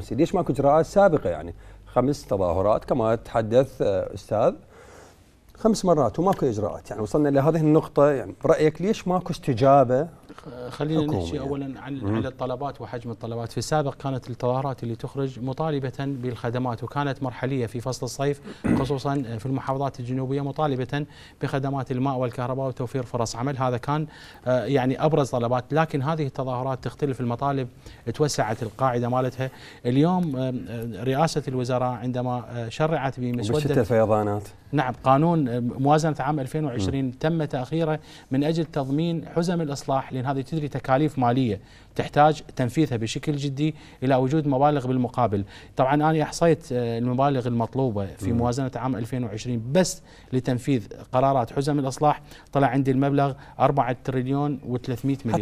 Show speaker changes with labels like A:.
A: الخمسين ليش ماكو اجراءات سابقة يعني؟ خمس تظاهرات كما تحدث آه، أستاذ. خمس مرات وماكو إجراءات. يعني وصلنا لهذه النقطة يعني برأيك ليش ماكو استجابه
B: خلينا نحكي. اولا عن عن الطلبات وحجم الطلبات. في السابق كانت التظاهرات اللي تخرج مطالبة بالخدمات وكانت مرحلية في فصل الصيف خصوصا في المحافظات الجنوبية مطالبة بخدمات الماء والكهرباء وتوفير فرص عمل. هذا كان آه، يعني أبرز طلبات. لكن هذه التظاهرات تختلف المطالب توسعت القاعدة مالتها. اليوم آه، رئاسة الوزراء عندما آه، شرعت
A: بمسودة الفيضانات
B: نعم قانون موازنة عام 2020 م. تم تأخيره من أجل تضمين حزم الإصلاح لأن هذه تدري تكاليف مالية تحتاج تنفيذها بشكل جدي إلى وجود مبالغ بالمقابل. طبعا أنا أحصيت آه، المبالغ المطلوبة في موازنة عام 2020 بس لتنفيذ قرارات حزم الإصلاح. طلع عندي المبلغ 4 تريليون و300 مليار.